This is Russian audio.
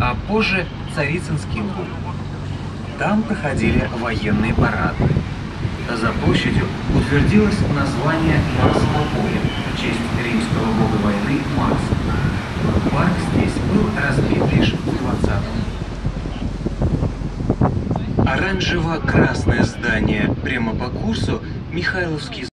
а позже Царицынский луг. Там проходили военные парады. За площадью утвердилось название Марсового поля в честь римского бога войны Марса. Парк здесь был разбит лишь в 20-м. Оранжево-красное здание прямо по курсу Михайловский